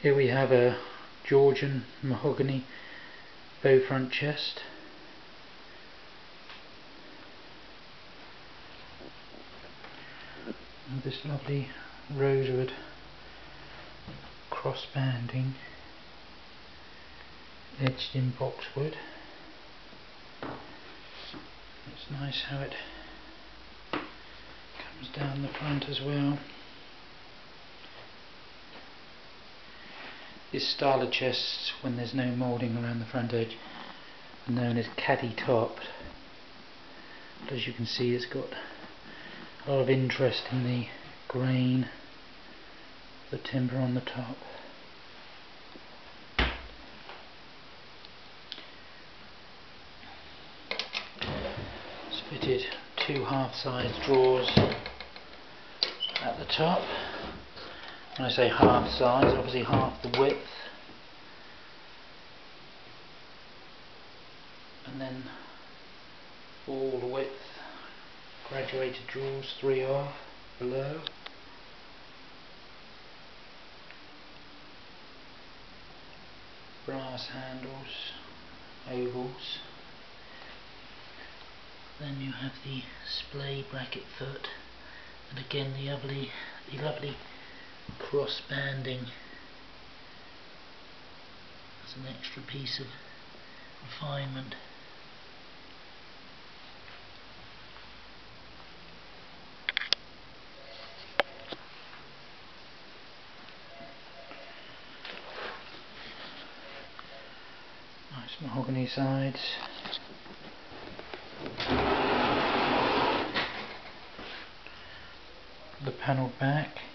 Here we have a Georgian mahogany bow front chest. And this lovely rosewood cross banding edged in boxwood. It's nice how it comes down the front as well. This style of chests, when there's no moulding around the front edge, are known as caddy topped. But as you can see it's got a lot of interest in the grain, the timber on the top. It's fitted two half-size drawers at the top. I say half size, obviously half the width. And then all the width, graduated drawers, three off, below. Brass handles, ovals. Then you have the splay bracket foot and again the lovely, the lovely cross banding as an extra piece of refinement. Nice mahogany sides. the panel back